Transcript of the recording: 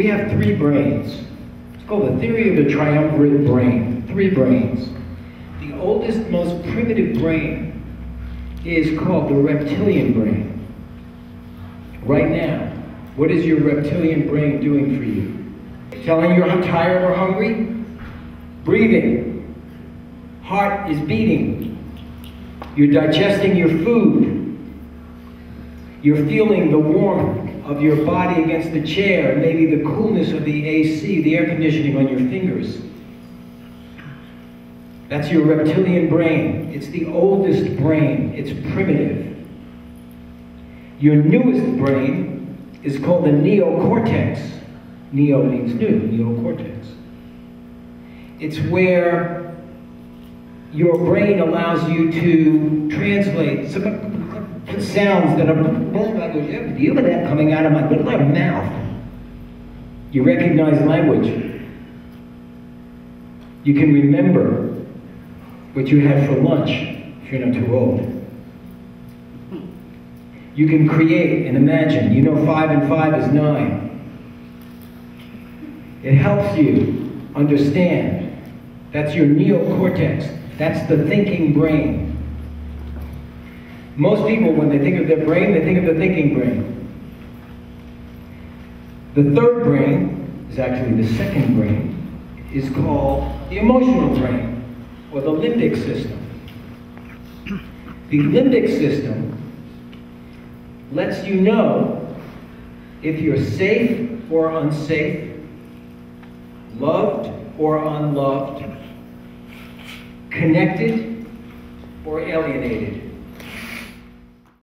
We have three brains. It's called the theory of the triumvirate brain. Three brains. The oldest, most primitive brain is called the reptilian brain. Right now, what is your reptilian brain doing for you? Telling you how tired or hungry? Breathing. Heart is beating. You're digesting your food. You're feeling the warmth of your body against the chair, maybe the coolness of the AC, the air conditioning on your fingers. That's your reptilian brain. It's the oldest brain. It's primitive. Your newest brain is called the neocortex. Neo means new, neocortex. It's where your brain allows you to translate some sounds that are do you hear that coming out of my little mouth? You recognize language. You can remember what you had for lunch if you're not too old. You can create and imagine. You know five and five is nine. It helps you understand. That's your neocortex. That's the thinking brain. Most people, when they think of their brain, they think of the thinking brain. The third brain is actually the second brain, is called the emotional brain, or the limbic system. The limbic system lets you know if you're safe or unsafe, loved or unloved, connected or alienated.